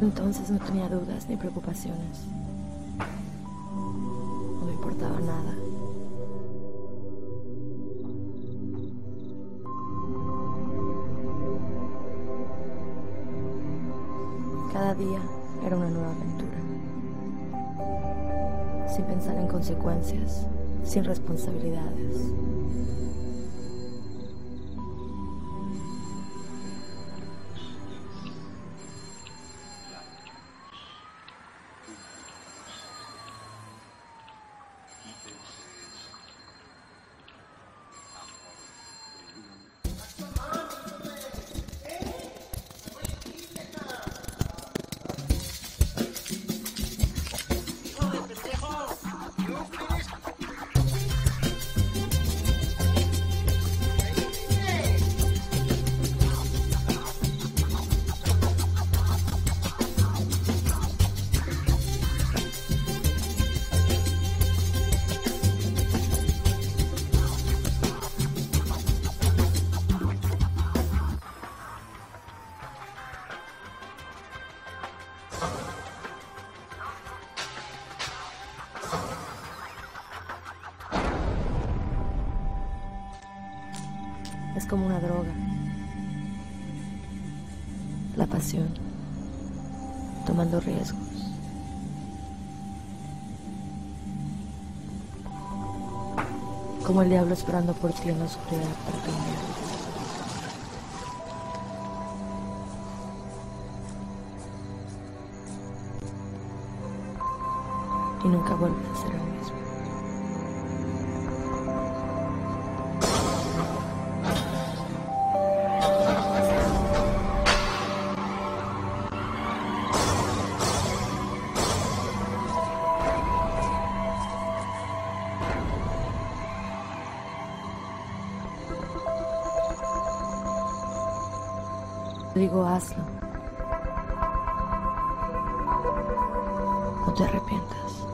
Entonces no tenía dudas ni preocupaciones. No me importaba nada. Cada día era una nueva aventura. Sin pensar en consecuencias, sin responsabilidades. Es como una droga. La pasión. Tomando riesgos. Como el diablo esperando por ti en la oscuridad para cambiar. Y nunca vuelve a ser el mismo. Digo, hazlo. No te arrepientas.